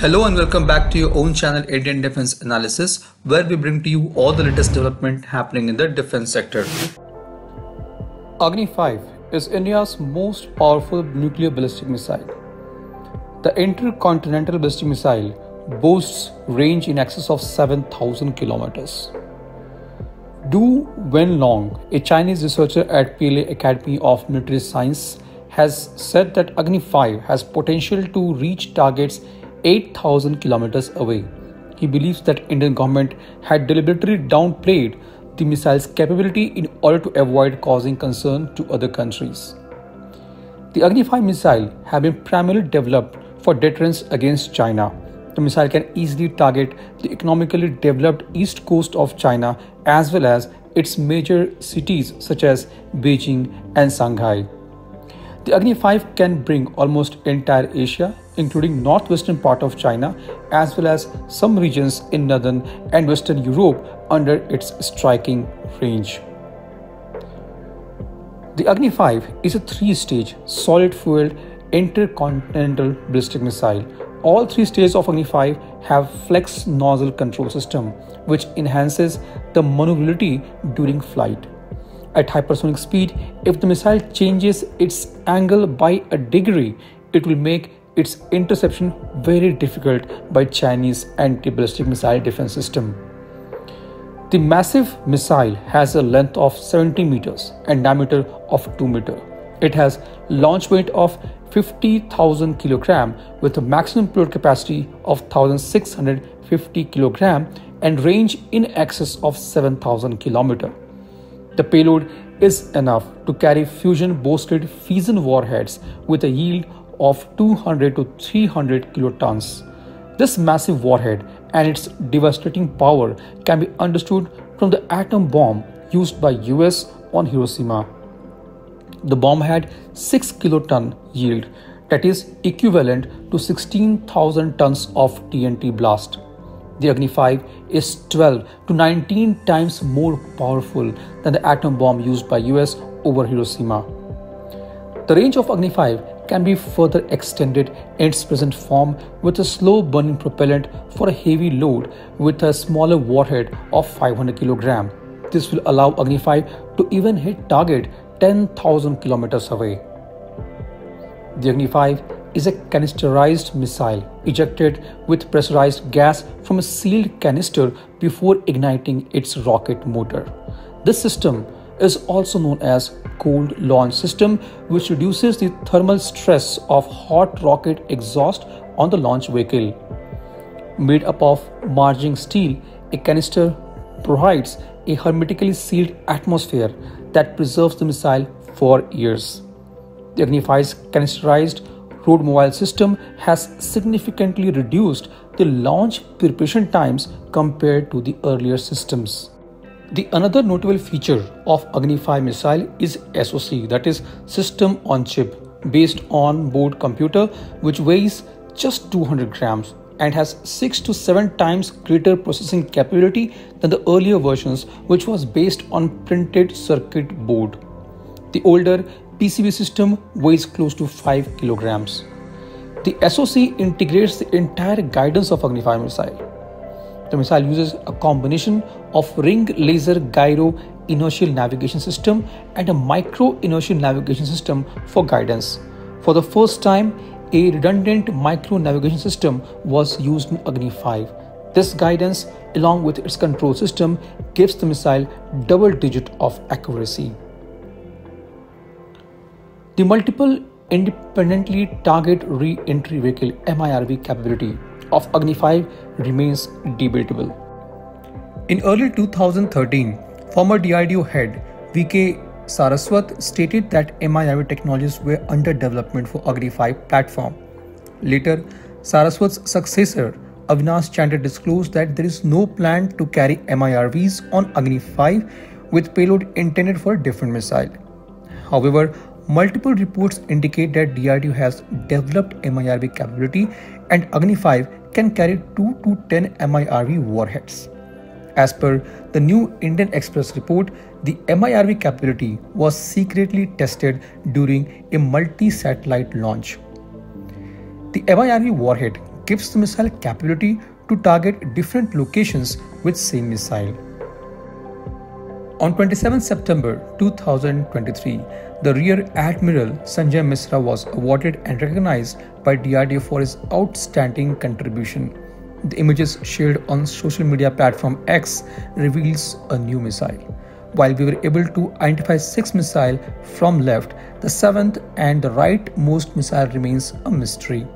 Hello and welcome back to your own channel Indian Defense Analysis where we bring to you all the latest development happening in the defense sector. Agni 5 is India's most powerful nuclear ballistic missile. The intercontinental ballistic missile boasts range in excess of 7000 kilometers. Du Wenlong, a Chinese researcher at PLA Academy of Military Science, has said that Agni 5 has potential to reach targets 8,000 kilometers away. He believes that Indian government had deliberately downplayed the missile's capability in order to avoid causing concern to other countries. The Agni 5 missile have been primarily developed for deterrence against China. The missile can easily target the economically developed east coast of China as well as its major cities such as Beijing and Shanghai. The Agni 5 can bring almost entire Asia, including northwestern part of China, as well as some regions in northern and western Europe under its striking range. The Agni 5 is a three-stage solid-fueled intercontinental ballistic missile. All three stages of Agni 5 have flex nozzle control system, which enhances the maneuverability during flight at hypersonic speed, if the missile changes its angle by a degree, it will make its interception very difficult by Chinese anti-ballistic missile defense system. The massive missile has a length of 70 meters and diameter of 2 meter. It has launch weight of 50,000 kilogram with a maximum payload capacity of 1650 kilogram and range in excess of 7000 kilometer. The payload is enough to carry fusion boosted fission warheads with a yield of 200 to 300 kilotons. This massive warhead and its devastating power can be understood from the atom bomb used by US on Hiroshima. The bomb had 6 kiloton yield that is equivalent to 16,000 tons of TNT blast. The Agni 5 is 12 to 19 times more powerful than the atom bomb used by US over Hiroshima. The range of Agni 5 can be further extended in its present form with a slow burning propellant for a heavy load with a smaller warhead of 500 kg. This will allow Agni 5 to even hit target 10,000 kilometers away. The Agni 5 is a canisterized missile ejected with pressurized gas from a sealed canister before igniting its rocket motor. This system is also known as cold launch system which reduces the thermal stress of hot rocket exhaust on the launch vehicle. Made up of maraging steel, a canister provides a hermetically sealed atmosphere that preserves the missile for years. The Agni 5's canisterized road mobile system has significantly reduced the launch preparation times compared to the earlier systems. The another notable feature of Agni 5 missile is SOC that is system on chip based on board computer which weighs just 200 grams and has 6 to 7 times greater processing capability than the earlier versions which was based on printed circuit board. The older PCB system weighs close to 5 kilograms. The SOC integrates the entire guidance of Agni 5 missile. The missile uses a combination of ring laser gyro inertial navigation system and a micro inertial navigation system for guidance. For the first time, a redundant micro navigation system was used in Agni 5. This guidance, along with its control system, gives the missile double digit of accuracy. The multiple independently target re-entry vehicle MIRV capability of Agni 5 remains debatable. In early 2013, former DRDO head VK Saraswat stated that MIRV technologies were under development for Agni 5 platform. Later, Saraswat's successor Avinash Chandra disclosed that there is no plan to carry MIRVs on Agni 5 with payload intended for a different missile. However, Multiple reports indicate that DRDO has developed MIRV capability and Agni 5 can carry 2 to 10 MIRV warheads. As per the new Indian Express report, the MIRV capability was secretly tested during a multi-satellite launch. The MIRV warhead gives the missile capability to target different locations with same missile. On 27 September 2023, the Rear Admiral Sanjay Misra was awarded and recognized by DRDO for his outstanding contribution. The images shared on social media platform X reveals a new missile. While we were able to identify six missiles from left, the seventh and the rightmost missile remains a mystery.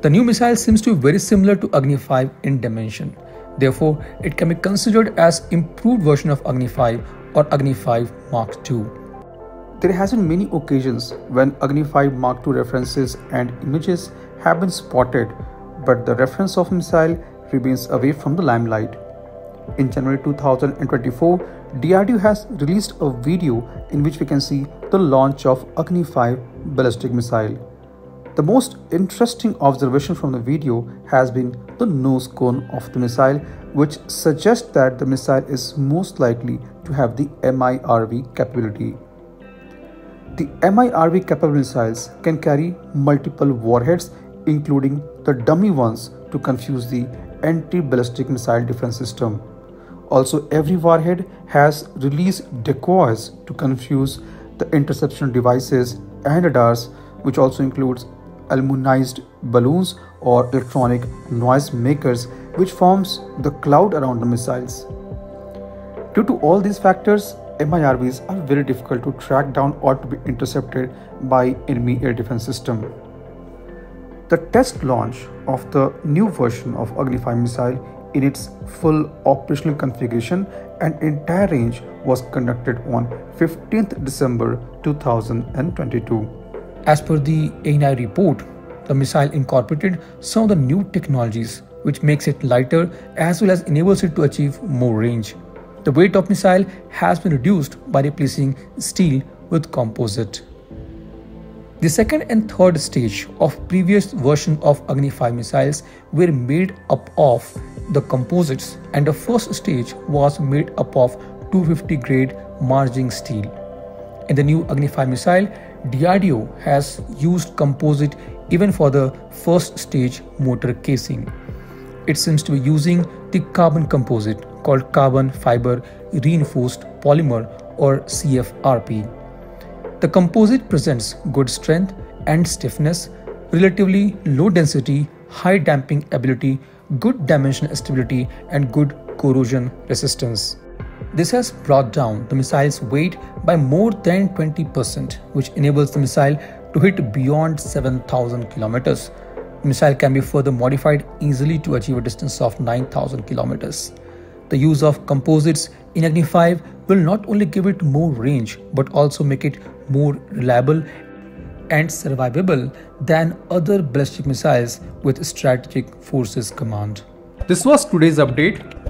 The new missile seems to be very similar to Agni 5 in dimension. Therefore, it can be considered as improved version of Agni 5 or Agni 5 Mark II. There has been many occasions when Agni 5 Mark II references and images have been spotted, but the reference of missile remains away from the limelight. In January 2024, DRDO has released a video in which we can see the launch of Agni 5 ballistic missile. The most interesting observation from the video has been the nose cone of the missile, which suggests that the missile is most likely to have the MIRV capability. The MIRV capable missiles can carry multiple warheads, including the dummy ones, to confuse the anti ballistic missile defense system. Also, every warhead has release decoys to confuse the interception devices and radars, which also includes aluminized balloons or electronic noise makers which forms the cloud around the missiles. Due to all these factors, MIRVs are very difficult to track down or to be intercepted by enemy air defense system. The test launch of the new version of Agni 5 missile in its full operational configuration and entire range was conducted on 15th December 2022. As per the ANI report, the missile incorporated some of the new technologies which makes it lighter as well as enables it to achieve more range. The weight of missile has been reduced by replacing steel with composite. The second and third stage of previous version of Agni 5 missiles were made up of the composites and the first stage was made up of 250 grade maraging steel. In the new Agni 5 missile, DRDO has used composite even for the first stage motor casing. It seems to be using the carbon composite called carbon fiber reinforced polymer or CFRP. The composite presents good strength and stiffness, relatively low density, high damping ability, good dimensional stability, and good corrosion resistance. This has brought down the missile's weight by more than 20%, which enables the missile to hit beyond 7,000 kilometers. The missile can be further modified easily to achieve a distance of 9,000 kilometers. The use of composites in Agni 5 will not only give it more range but also make it more reliable and survivable than other ballistic missiles with strategic forces command. This was today's update.